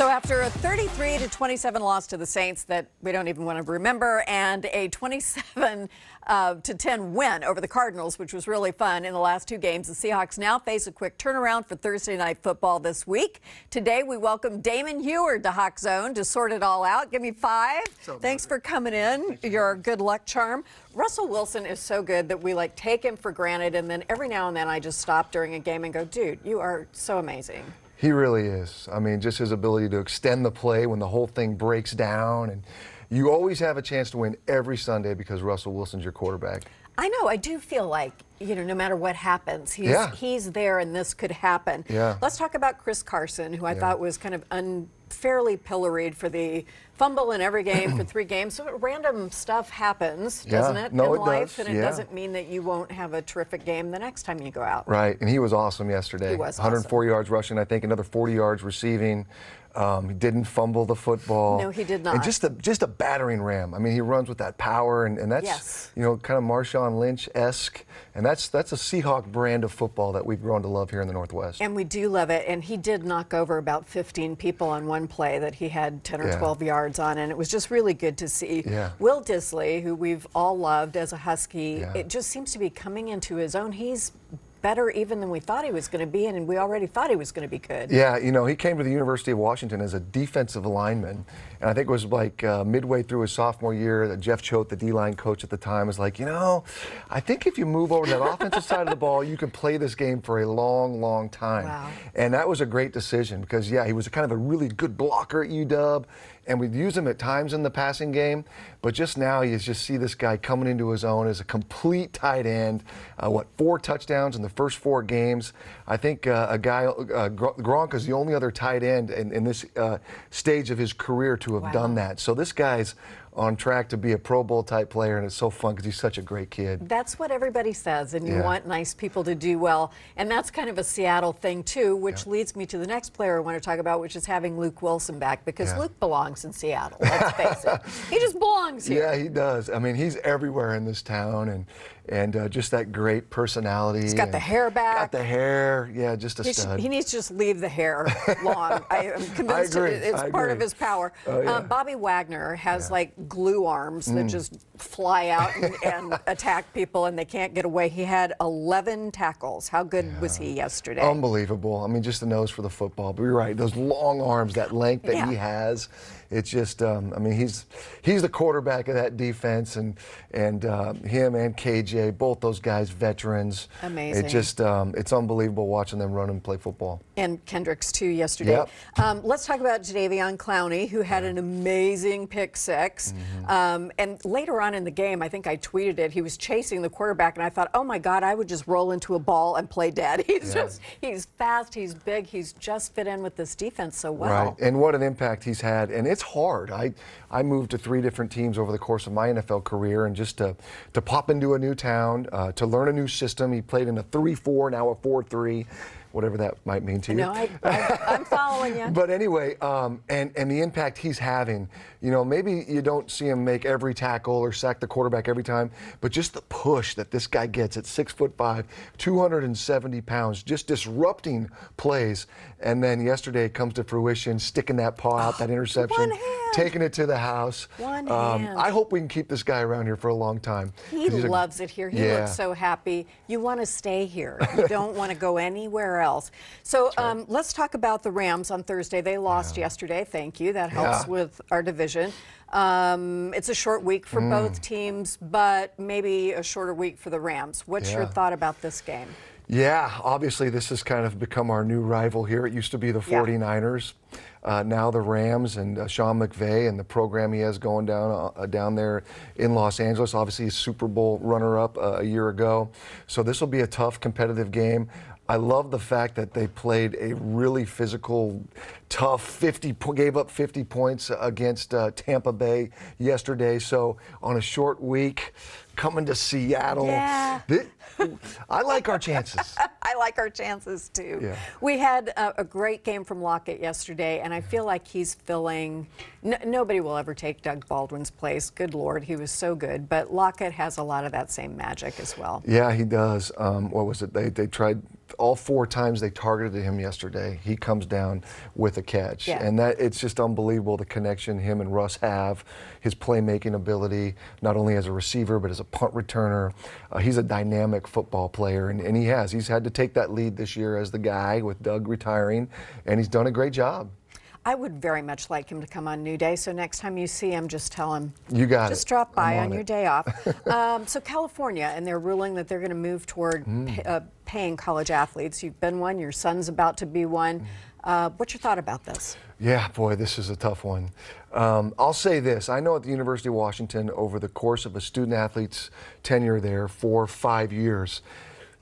So after a 33 to 27 loss to the Saints that we don't even want to remember, and a 27 uh, to 10 win over the Cardinals, which was really fun in the last two games, the Seahawks now face a quick turnaround for Thursday night football this week. Today we welcome Damon Huard to Hawk Zone to sort it all out. Give me five. So Thanks for coming in. Your good luck charm. Russell Wilson is so good that we like take him for granted, and then every now and then I just stop during a game and go, dude, you are so amazing. He really is. I mean, just his ability to extend the play when the whole thing breaks down. And you always have a chance to win every Sunday because Russell Wilson's your quarterback. I know. I do feel like, you know, no matter what happens, he's, yeah. he's there and this could happen. Yeah. Let's talk about Chris Carson, who I yeah. thought was kind of unfairly pilloried for the fumble in every game for three games. So random stuff happens, doesn't yeah. it, no, in it life? Does. And it doesn't mean that you won't have a terrific game the next time you go out. Right. And he was awesome yesterday. He was 104 awesome. yards rushing, I think, another 40 yards receiving. Um, he didn't fumble the football. No, he did not. And just a just a battering ram. I mean, he runs with that power, and, and that's yes. you know kind of Marshawn Lynch esque, and that's that's a Seahawk brand of football that we've grown to love here in the Northwest. And we do love it. And he did knock over about 15 people on one play that he had 10 or yeah. 12 yards on, and it was just really good to see. Yeah. Will Dissly, who we've all loved as a Husky, yeah. it just seems to be coming into his own. He's better even than we thought he was going to be, and we already thought he was going to be good. Yeah, you know, he came to the University of Washington as a defensive lineman, and I think it was like uh, midway through his sophomore year that Jeff Choate, the D-line coach at the time, was like, you know, I think if you move over to that offensive side of the ball, you can play this game for a long, long time. Wow. And that was a great decision because, yeah, he was kind of a really good blocker at UW, and we'd use him at times in the passing game, but just now you just see this guy coming into his own as a complete tight end. Uh, what, four touchdowns in the first four games? I think uh, a guy, uh, Gronk is the only other tight end in, in this uh, stage of his career to have wow. done that. So this guy's on track to be a Pro Bowl type player, and it's so fun because he's such a great kid. That's what everybody says, and you yeah. want nice people to do well. And that's kind of a Seattle thing, too, which yeah. leads me to the next player I want to talk about, which is having Luke Wilson back, because yeah. Luke belongs in Seattle, let's face it. He just belongs here. Yeah, he does. I mean, he's everywhere in this town, and and uh, just that great personality. He's got the hair back. Got the hair, yeah, just a he stud. Should, he needs to just leave the hair long. I am convinced I it's I part agree. of his power. Oh, yeah. uh, Bobby Wagner has yeah. like glue arms that mm. just fly out and, and, attack people and they can't get away. He had 11 tackles. How good yeah. was he yesterday? Unbelievable. I mean, just the nose for the football. But you're right, those long arms, that length that he has. It's just, um, I mean, he's he's the quarterback of that defense, and and uh, him and KJ, both those guys, veterans. Amazing. It just, um, it's unbelievable watching them run and play football. And Kendricks too yesterday. Yep. Um, let's talk about Jadeveon Clowney, who had an amazing pick 6 mm-hmm. um, and later on in the game, I think I tweeted it. He was chasing the quarterback, and I thought, oh my God, I would just roll into a ball and play dead. He's yeah. just, he's fast, he's big, he's just fit in with this defense so well. Right, and what an impact he's had, and it's hard. I, I moved to three different teams over the course of my NFL career, and just to, to pop into a new town, uh, to learn a new system. He played in a 3 4, now a 4 3 whatever that might mean to you. No, I, am following you. but anyway, um, and and the impact he's having. You know, maybe you don't see him make every tackle or sack the quarterback every time, but just the push that this guy gets at six foot five, 270 pounds, just disrupting plays. And then yesterday comes to fruition, sticking that paw out, that interception, taking it to the house. One um, hand. I hope we can keep this guy around here for a long time. He loves a, it here. He yeah. looks so happy. You want to stay here. You don't want to go anywhere else. So um, let's talk about the Rams on Thursday. They lost yeah. yesterday. Thank you. That helps yeah. with our division. Um, it's a short week for mm. both teams, but maybe a shorter week for the Rams. What's yeah. your thought about this game? Yeah, obviously this has kind of become our new rival here. It used to be the 49ers. Yeah. Uh, now the Rams and uh, Sean McVay and the program he has going down uh, down there in Los Angeles. Obviously, he's Super Bowl runner-up uh, a year ago. So this will be a tough, competitive game. I love the fact that they played a really physical, tough 50, gave up 50 points against uh, Tampa Bay yesterday. So on a short week, coming to Seattle. Yeah. I like our chances. I like our chances too. Yeah. We had a, a, great game from Lockett yesterday, and I feel like he's filling. nobody will ever take Doug Baldwin's place. Good Lord, he was so good. But Lockett has a lot of that same magic as well. Yeah, he does. Um, what was it? They, they tried all four times they targeted him yesterday, he comes down with a catch. Yeah. And that it's just unbelievable the connection him and Russ have, his playmaking ability, not only as a receiver, but as a punt returner. Uh, he's a dynamic football player, and, and he has. He's had to take that lead this year as the guy with Doug retiring, and he's done a great job. I would very much like him to come on New Day. So next time you see him, just tell him. You got it. just it. drop by on, on your day off. um, so California, and they're ruling that they're going to move toward Mm. uh, paying college athletes. You've been one. Your son's about to be one. Uh, what's your thought about this? Yeah, boy, this is a tough one. Um, I'll say this I know at the University of Washington, over the course of a student athlete's tenure there, four, five years,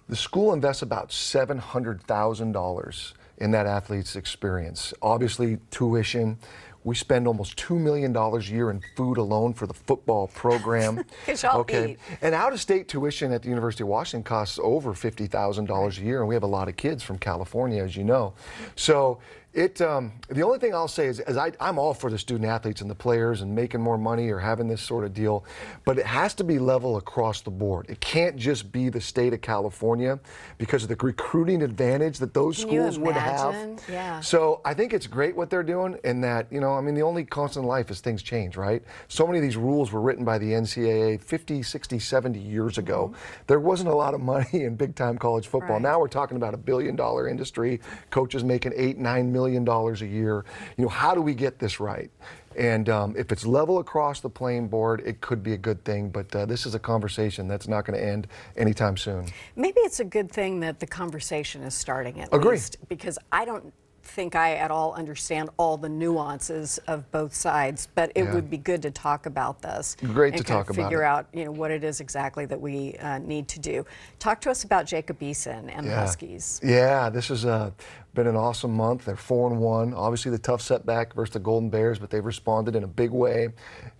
the school invests about $700,000 in that athlete's experience. Obviously, tuition. We spend almost $2 million a year in food alone for the football program. y'all eat. And out of state tuition at the University of Washington costs over $50,000 a year, and we have a lot of kids from California, as you know. So it, um, the only thing I'll say is, is I, I'm all for the student athletes and the players and making more money or having this sort of deal, but it has to be level across the board. It can't just be the state of California because of the recruiting advantage that those Can schools would have. Yeah. So I think it's great what they're doing in that, you know, I mean, the only constant in life is things change, right? So many of these rules were written by the NCAA 50, 60, 70 years ago. There wasn't a lot of money in big time college football. Right. Now we're talking about a billion dollar industry, coaches making eight, nine million dollars a year. You know, how do we get this right? And um, if it's level across the playing board, it could be a good thing. But uh, this is a conversation that's not going to end anytime soon. Maybe it's a good thing that the conversation is starting at Agree. least because I don't think I at all understand all the nuances of both sides, but it Yeah. would be good to talk about this. Great and to talk about Figure it. out, you know, what it is exactly that we uh, need to do. Talk to us about Jacob Eason and the Huskies. Yeah, this has uh, been an awesome month. They're four and one. Obviously, the tough setback versus the Golden Bears, but they've responded in a big way,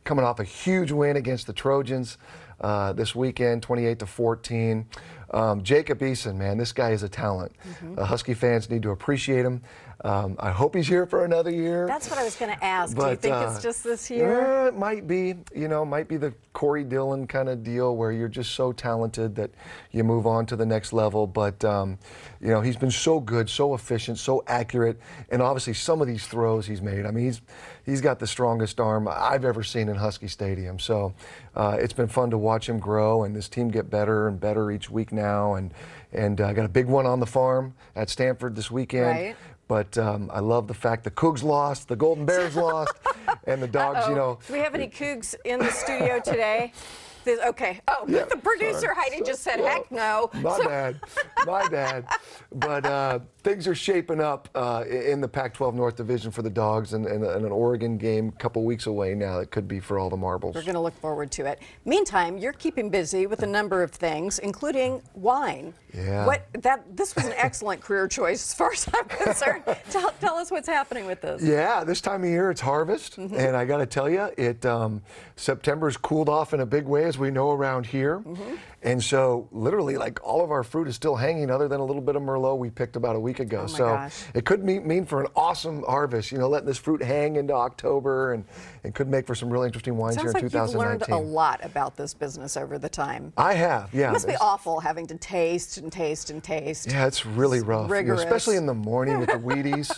coming off a huge win against the Trojans uh, this weekend, 28 to 14. Um, Jacob Eason, man, this guy is a talent. Mm-hmm. Uh, Husky fans need to appreciate him. Um, I hope he's here for another year. That's what I was going to ask. Do you think uh, it's just this year? it might be, you know, might be the Corey Dillon kind of deal where you're just so talented that you move on to the next level. But, um, you know, he's been so good, so efficient, so accurate, and obviously some of these throws he's made. I mean, he's he's got the strongest arm I've ever seen in Husky Stadium. So uh, it's been fun to watch him grow and this team get better and better each week now. And and uh, got a big one on the farm at Stanford this weekend. Right. But um, I love the fact the Cougs lost, the Golden Bears lost, and the Dogs, you Uh-oh. know. Do we have any Cougs in the studio today? This- okay. Oh, Yeah, the producer sorry. Heidi just said, Well, "Heck no." My So- bad. My bad. But uh, things are shaping up uh, in the Pac 12 North Division for the Dogs, and, and, and an Oregon game a couple weeks away now that could be for all the marbles. We're going to look forward to it. Meantime, you're keeping busy with a number of things, including wine. Yeah. What that this was an excellent career choice as far as I'm concerned. tell, tell us what's happening with this. Yeah, this time of year it's harvest, Mm-hmm. and I got to tell you, it um, September's cooled off in a big way, as we know around here, Mm-hmm. and so literally, like all of our fruit is still hanging, other than a little bit of Merlot we picked about a week ago. Oh so gosh. it could mean, mean for an awesome harvest. You know, letting this fruit hang into October, and and could make for some really interesting wines Sounds here like in you've learned a lot about this business over the time. I have, yeah. It must be awful having to taste and taste and taste. Yeah, it's really rough, you know, rigorous. especially in the morning with the Wheaties.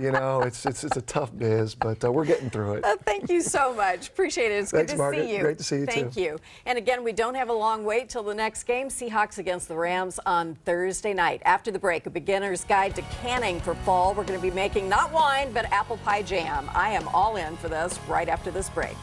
You know, it's it's it's a tough biz, but uh, we're getting through it. Uh, thank you so much. Appreciate it. It's Thanks, good to Margaret. see you. Great to see you, Thank too. you. And again, we don't have a long wait till the next game. Seahawks against the Rams on Thursday night. After the break, a beginner's guide to canning for fall. We're going to be making not wine, but apple pie jam. I am all in for this right after this break.